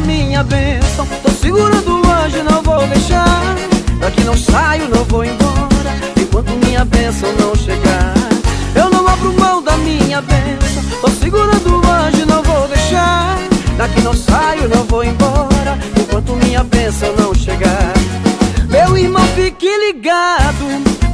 minha bênção. Tô segurando anjo, não vou deixar. Daqui não saio, não vou embora. Enquanto minha bênção não chegar Eu não abro mão da minha bênção. Tô segurando o anjo, não vou deixar. Daqui não saio, não vou embora. Enquanto minha bênção não chegar. Meu irmão, fique ligado.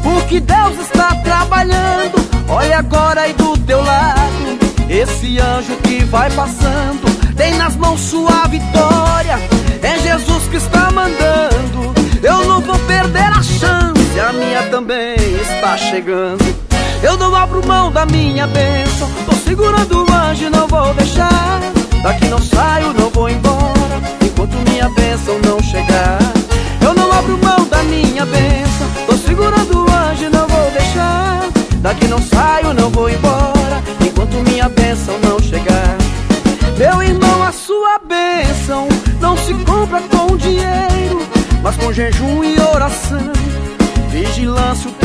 Porque Deus está trabalhando. Olha agora aí do teu lado. Esse anjo que vai passando. Tem nas mãos sua vitória. É Jesus que está mandando. Eu não vou perder a chance, a minha também está chegando. Eu não abro mão da minha bênção. Tô segurando o anjo, não vou deixar. Daqui não saio, não vou embora. Enquanto minha bênção não chegar. Eu não abro mão da minha bênção. Tô segurando o anjo, não vou deixar. Daqui não saio, não vou embora. Enquanto minha bênção não chegar. Meu irmão, a sua bênção não se compra com dinheiro, mas com jejum e oração, vigilância o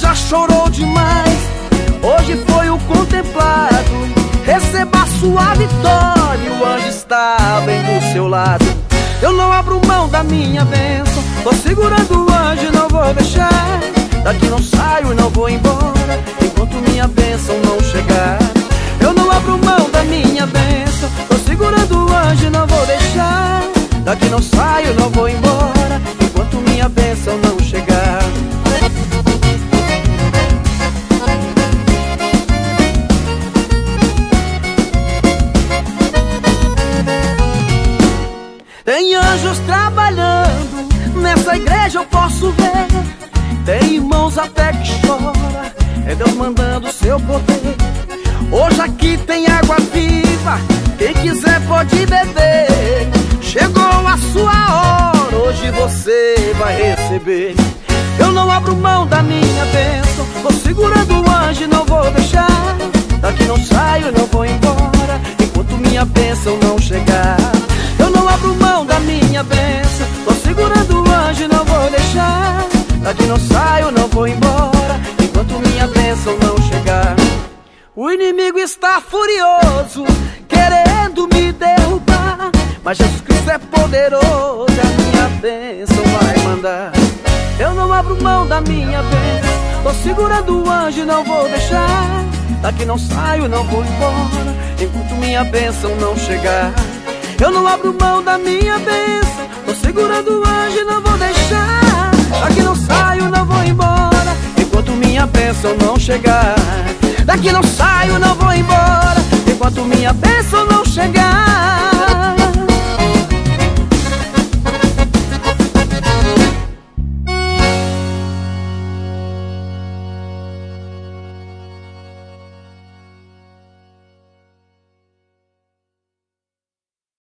já chorou demais, hoje foi o contemplado. Receba a sua vitória, o anjo está bem do seu lado. Eu não abro mão da minha bênção, tô segurando o anjo, não vou deixar. Daqui não saio, não vou embora, enquanto minha bênção não chegar. Eu não abro mão da minha bênção Tô segurando o anjo, não vou deixar Daqui não saio, Tem anjos trabalhando Nessa igreja eu posso ver Tem irmãos até que choram É Deus mandando seu poder Hoje aqui tem água viva, quem quiser pode beber. Chegou a sua hora, hoje você vai receber. Eu não abro mão da minha bênção, tô segurando o anjo, não vou deixar. Daqui não saio, não vou embora, enquanto minha bênção não chegar. Não saio, não vou embora, enquanto minha bênção não chegar. O inimigo está furioso, querendo me derrubar. Mas Jesus Cristo é poderoso, a minha bênção vai mandar. Eu não abro mão da minha bênção, tô segurando o anjo, não vou deixar. Daqui não saio, não vou embora, enquanto minha bênção não chegar. Eu não abro mão da minha bênção, tô segurando o anjo, não vou minha bênção não chegar. Daqui não saio, não vou embora Enquanto minha bênção não chegar